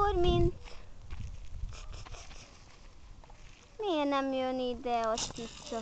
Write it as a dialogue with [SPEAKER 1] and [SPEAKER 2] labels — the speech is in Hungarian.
[SPEAKER 1] akkor, mint... Miért nem jön ide a cica?